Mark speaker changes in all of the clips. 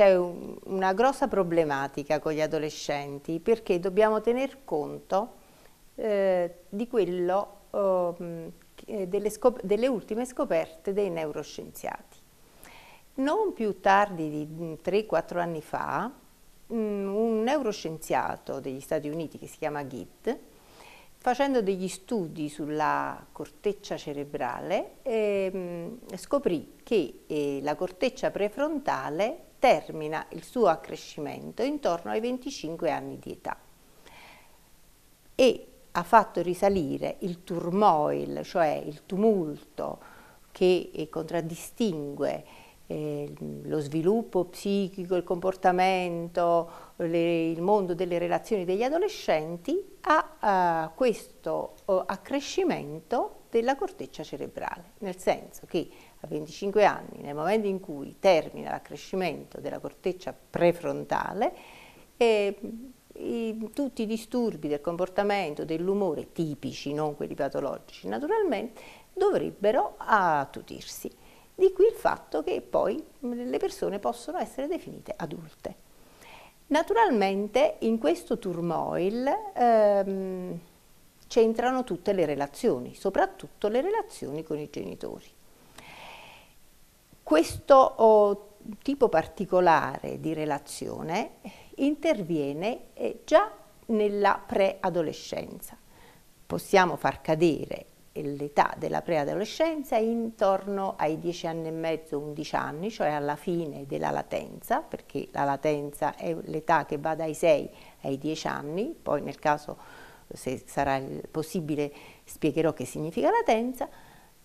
Speaker 1: c'è un, una grossa problematica con gli adolescenti perché dobbiamo tener conto eh, di quello, oh, delle, delle ultime scoperte dei neuroscienziati. Non più tardi di 3-4 anni fa, un neuroscienziato degli Stati Uniti che si chiama Gitt, facendo degli studi sulla corteccia cerebrale, eh, scoprì che eh, la corteccia prefrontale termina il suo accrescimento intorno ai 25 anni di età. E ha fatto risalire il turmoil, cioè il tumulto che eh, contraddistingue eh, lo sviluppo psichico, il comportamento, le, il mondo delle relazioni degli adolescenti a uh, questo uh, accrescimento della corteccia cerebrale, nel senso che a 25 anni, nel momento in cui termina l'accrescimento della corteccia prefrontale, eh, i, tutti i disturbi del comportamento, dell'umore tipici, non quelli patologici, naturalmente, dovrebbero attutirsi. Di qui il fatto che poi le persone possono essere definite adulte. Naturalmente in questo turmoil ehm, c'entrano tutte le relazioni, soprattutto le relazioni con i genitori. Questo oh, tipo particolare di relazione interviene eh, già nella preadolescenza. Possiamo far cadere l'età della preadolescenza intorno ai 10 anni e mezzo, 11 anni, cioè alla fine della latenza, perché la latenza è l'età che va dai 6 ai 10 anni, poi nel caso se sarà possibile spiegherò che significa latenza,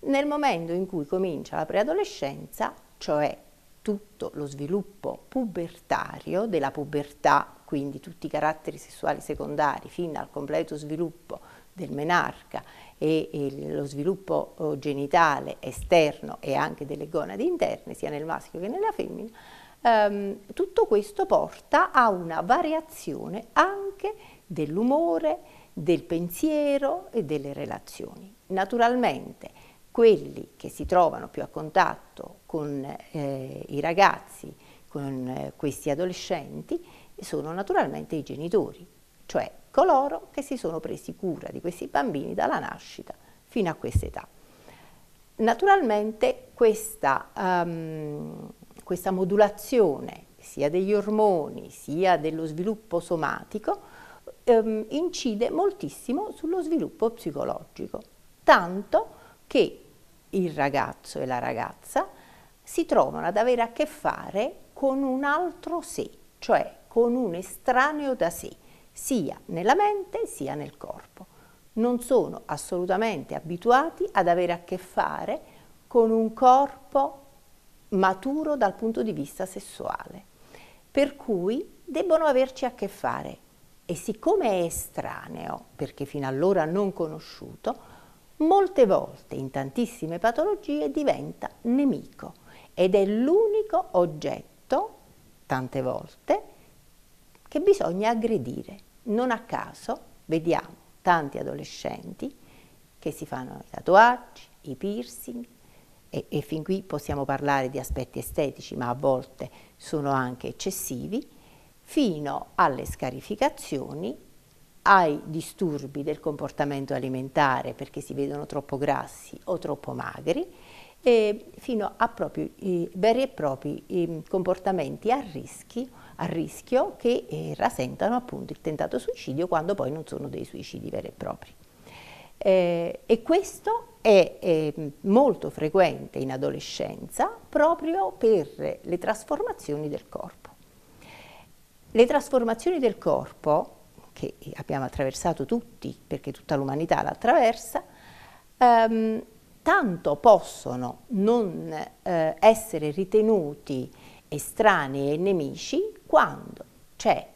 Speaker 1: nel momento in cui comincia la preadolescenza, cioè tutto lo sviluppo pubertario della pubertà, quindi tutti i caratteri sessuali secondari fino al completo sviluppo del menarca e, e lo sviluppo oh, genitale esterno e anche delle gonadi interne, sia nel maschio che nella femmina, ehm, tutto questo porta a una variazione anche dell'umore, del pensiero e delle relazioni. Naturalmente quelli che si trovano più a contatto con eh, i ragazzi, con eh, questi adolescenti, sono naturalmente i genitori, cioè coloro che si sono presi cura di questi bambini dalla nascita fino a questa età. Naturalmente questa, um, questa modulazione sia degli ormoni sia dello sviluppo somatico um, incide moltissimo sullo sviluppo psicologico, tanto che il ragazzo e la ragazza si trovano ad avere a che fare con un altro sé, cioè con un estraneo da sé sia nella mente sia nel corpo. Non sono assolutamente abituati ad avere a che fare con un corpo maturo dal punto di vista sessuale, per cui debbono averci a che fare e siccome è estraneo, perché fino allora non conosciuto, molte volte in tantissime patologie diventa nemico ed è l'unico oggetto, tante volte, che bisogna aggredire. Non a caso vediamo tanti adolescenti che si fanno i tatuaggi, i piercing e, e fin qui possiamo parlare di aspetti estetici ma a volte sono anche eccessivi, fino alle scarificazioni, ai disturbi del comportamento alimentare perché si vedono troppo grassi o troppo magri, fino a proprio, veri e propri comportamenti a rischio a rischio che eh, rasentano appunto il tentato suicidio quando poi non sono dei suicidi veri e propri. Eh, e questo è eh, molto frequente in adolescenza proprio per le trasformazioni del corpo. Le trasformazioni del corpo, che abbiamo attraversato tutti, perché tutta l'umanità la attraversa, ehm, tanto possono non eh, essere ritenuti estranei e nemici quando c'è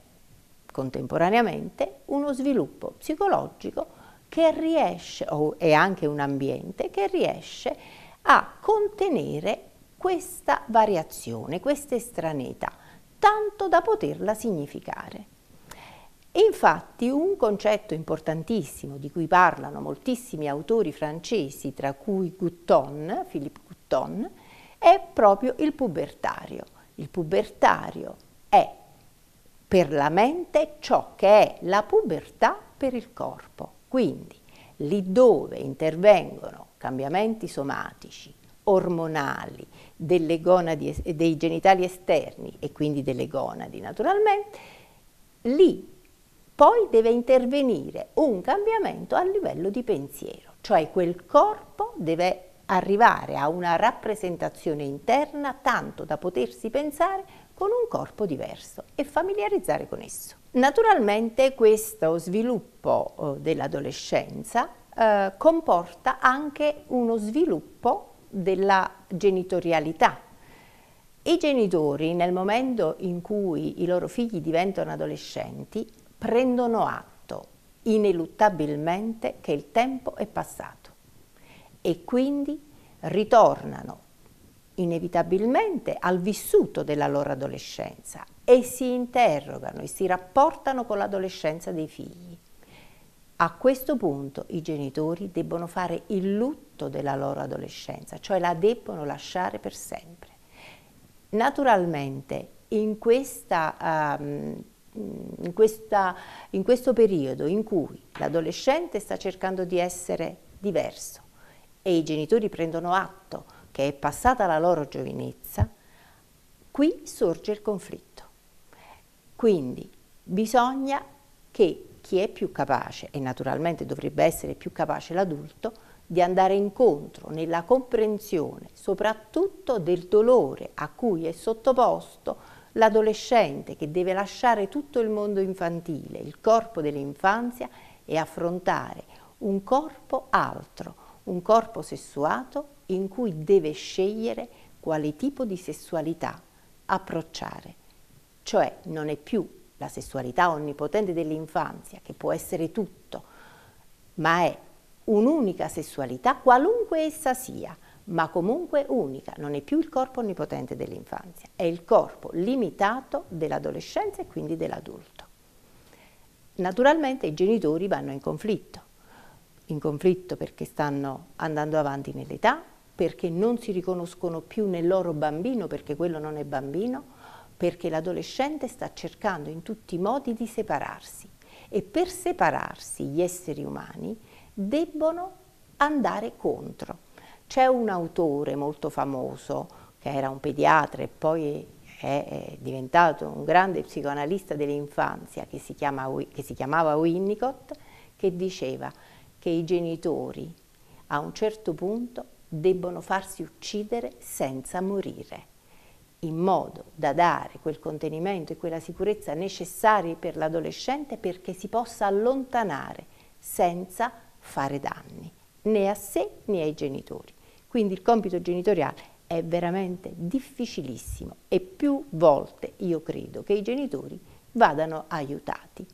Speaker 1: contemporaneamente uno sviluppo psicologico che riesce, o è anche un ambiente, che riesce a contenere questa variazione, questa estraneità, tanto da poterla significare. Infatti un concetto importantissimo di cui parlano moltissimi autori francesi, tra cui Gutton, Philippe Gutton, è proprio il pubertario Il pubertario è per la mente ciò che è la pubertà per il corpo. Quindi lì dove intervengono cambiamenti somatici, ormonali, delle gonadi, dei genitali esterni e quindi delle gonadi naturalmente, lì poi deve intervenire un cambiamento a livello di pensiero, cioè quel corpo deve arrivare a una rappresentazione interna tanto da potersi pensare con un corpo diverso e familiarizzare con esso. Naturalmente questo sviluppo eh, dell'adolescenza eh, comporta anche uno sviluppo della genitorialità. I genitori nel momento in cui i loro figli diventano adolescenti prendono atto ineluttabilmente che il tempo è passato e quindi ritornano inevitabilmente al vissuto della loro adolescenza e si interrogano e si rapportano con l'adolescenza dei figli. A questo punto i genitori debbono fare il lutto della loro adolescenza, cioè la debbono lasciare per sempre. Naturalmente in, questa, um, in, questa, in questo periodo in cui l'adolescente sta cercando di essere diverso e i genitori prendono atto che è passata la loro giovinezza, qui sorge il conflitto. Quindi bisogna che chi è più capace, e naturalmente dovrebbe essere più capace l'adulto, di andare incontro nella comprensione soprattutto del dolore a cui è sottoposto l'adolescente che deve lasciare tutto il mondo infantile, il corpo dell'infanzia e affrontare un corpo altro, un corpo sessuato in cui deve scegliere quale tipo di sessualità approcciare. Cioè non è più la sessualità onnipotente dell'infanzia, che può essere tutto, ma è un'unica sessualità, qualunque essa sia, ma comunque unica, non è più il corpo onnipotente dell'infanzia, è il corpo limitato dell'adolescenza e quindi dell'adulto. Naturalmente i genitori vanno in conflitto, in conflitto perché stanno andando avanti nell'età, perché non si riconoscono più nel loro bambino, perché quello non è bambino, perché l'adolescente sta cercando in tutti i modi di separarsi e per separarsi gli esseri umani debbono andare contro. C'è un autore molto famoso che era un pediatra e poi è diventato un grande psicoanalista dell'infanzia che, che si chiamava Winnicott, che diceva che i genitori a un certo punto debbono farsi uccidere senza morire in modo da dare quel contenimento e quella sicurezza necessari per l'adolescente perché si possa allontanare senza fare danni né a sé né ai genitori. Quindi il compito genitoriale è veramente difficilissimo e più volte io credo che i genitori vadano aiutati